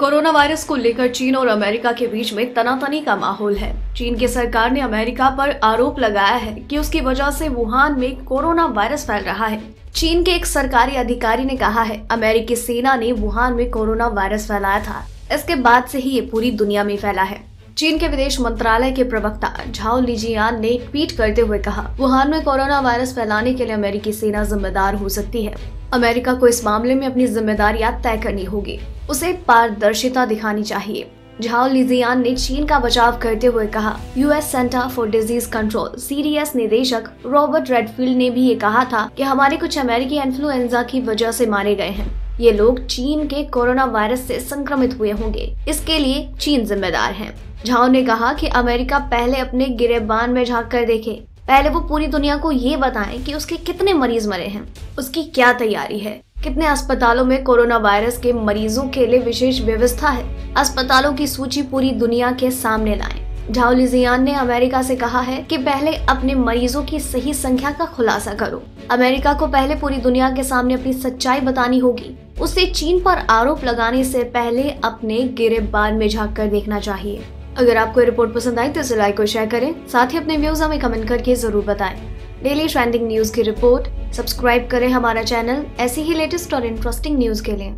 Corona virus को लेकर चीन और अमेरिका के बीच में तनातनी का माहौल है। चीन की सरकार ने अमेरिका पर आरोप लगाया है कि उसकी वजह से वुहान में कोरोना वायरस फैल रहा है। चीन के एक सरकारी अधिकारी ने कहा है, अमेरिकी सेना ने वुहान में कोरोना वायरस फैलाया था। इसके बाद से ही ये पूरी दुनिया में फैला है। चीन के विदेश मंत्रालय के प्रवक्ता झाओ लिजियान ने ट्वीट करते हुए कहा, वुहान में कोरोना वायरस फैलाने के लिए अमेरिकी सेना जिम्मेदार हो सकती है। अमेरिका को इस मामले में अपनी जिम्मेदारियाँ तय करनी होगी। उसे पारदर्शिता दिखानी चाहिए। झाओ लिजियान ने चीन का बचाव करते हुए कहा US centre for disease control CDS निदेशक रॉबर्ट रेडफील्ड ने भी ये कहा था कि हमारे कुछ अमेरिकी इन्फ्लुएंजा की वजह से मारे गए हैं। ये लोग चीन के कोरोना वायरस से संक्रमित हुए होंगे। इसके लिए चीन जिम्मेदार है। झाओ ने कहा कि अमेरिका पहले अपने गिरेबान में झाँक कर देखे। पहले वो पूरी दुनिया को ये बताएँ कि उसके कितने मरीज़ मरे हैं। उसकी क्या तैयारी है? कितने अस्पतालों में कोरोना वायरस के मरीजों के लिए विशेष व्यवस्था है? अस्पतालों की सूची पूरी दुनिया के सामने लाएँ। झाओलिजियान ने अमेरिका से कहा है कि पहले अपने मरीजों की सही संख्या का खुलासा करो। अमेरिका को पहले पूरी दुनिया के सामने अपनी सच्चाई बतानी होगी। उसे चीन पर आरोप लगाने से पहले अपने गिरेबान में झाँक कर देखना चाहिए। अगर आपको रिपोर्ट पसंद आई तो इसे लाइक और शेयर करें। साथ ही अपने व्यूज़ हमें कमेंट करके ज़रूर बताएँ। डेली ट्रेंडिंग न्यूज़ की रिपोर्ट। सब्सक्राइब करें हमारा चैनल ऐसी ही लेटेस्ट और इंटरेस्टिंग न्यूज़ के लिए।